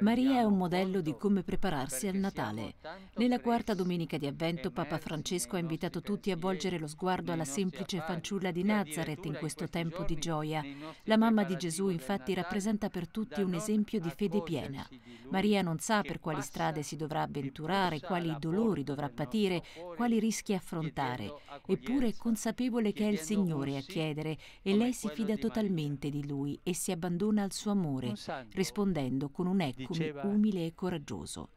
Maria è un modello di come prepararsi al Natale. Nella quarta domenica di Avvento Papa Francesco ha invitato tutti a volgere lo sguardo alla semplice fanciulla di Nazareth in questo tempo di gioia. La mamma di Gesù infatti rappresenta per tutti un esempio di fede piena. Maria non sa per quali strade si dovrà avventurare, quali dolori dovrà patire, quali rischi affrontare, eppure è consapevole che è il Signore a chiedere e lei si fida totalmente di Lui e si abbandona al suo amore, rispondendo rispondendo con un eccomi umile e coraggioso.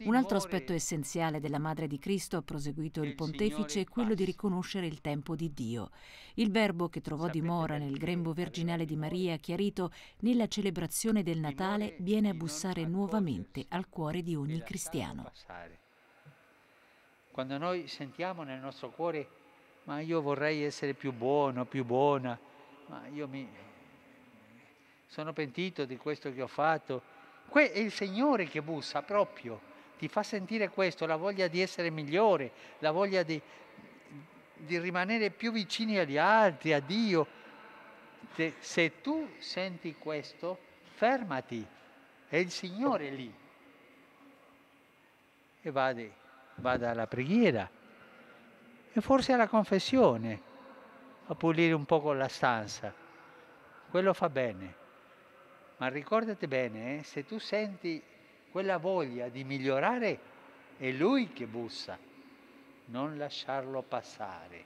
Un altro aspetto essenziale della Madre di Cristo, ha proseguito il pontefice, è quello di riconoscere il tempo di Dio. Il verbo che trovò dimora nel grembo virginale di Maria, chiarito nella celebrazione del Natale, viene a bussare nuovamente al cuore di ogni cristiano. Quando noi sentiamo nel nostro cuore, ma io vorrei essere più buono, più buona, ma io mi, sono pentito di questo che ho fatto. Que- è il Signore che bussa proprio, ti fa sentire questo, la voglia di essere migliore, la voglia di, di rimanere più vicini agli altri, a Dio. Se, se tu senti questo, fermati, è il Signore lì. E vada, vada alla preghiera e forse alla confessione, a pulire un po' la stanza. Quello fa bene. Ma ricordati bene, eh, se tu senti quella voglia di migliorare, è lui che bussa, non lasciarlo passare.